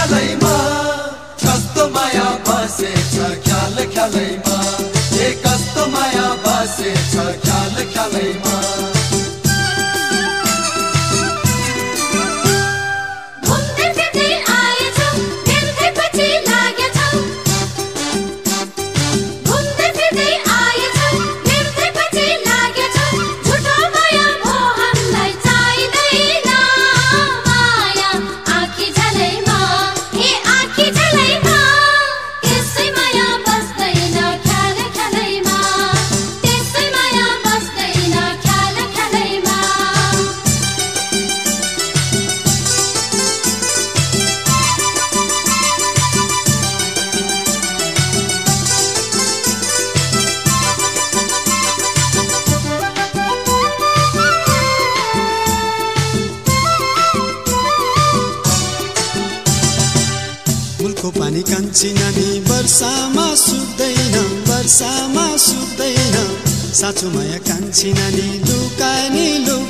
ख्यालैमा कस्तो माया बसेछ ख्याल ख्यालैमा। ए ख्याल ख्यालैमा। मुलको पानी कान्छी नानी वर्षामा सुक्दैन वर्षामा सुक्दैन साँचो माया कान्छी नानी लुकानी लुक्दैन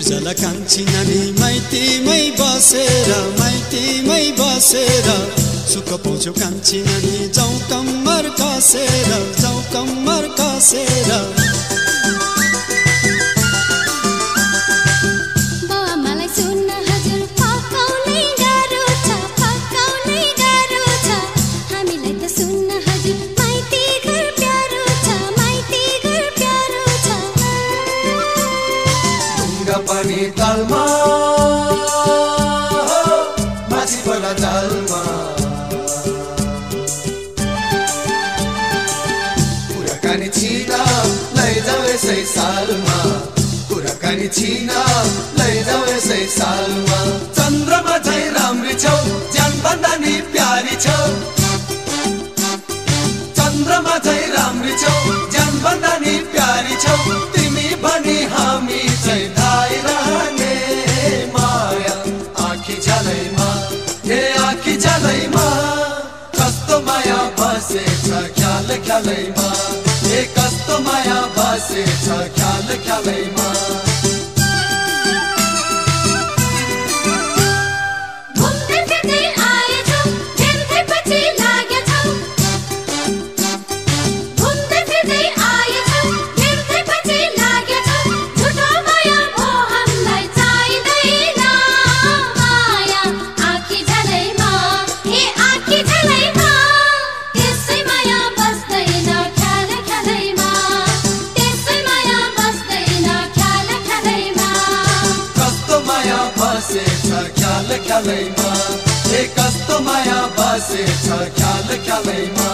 उमेर जला कान्छी नानी माइतीमै बसेर माइतीमै बसेर सुख पाउँछौ कान्छी नानी जाउँ कम्मर कसेर जाउँ कम्मर कसेर कुराकानी छिन लैजाऊ यसै सालमा। कुराकानी छिन लैजाऊ यसै सालमा। चन्द्रमा चाहिँ राम्री छौ ज्यान भन्दा नि प्यारी छौ। चन्द्रमा चाहिँ राम्री छौ कस्तो माया ख्याल कस्तो माया बसेछ ख्याल ख्यालैमा। ख्याल ख्यालैमा हे कस्तो माया बसेछ ख्याल ख्यालैमा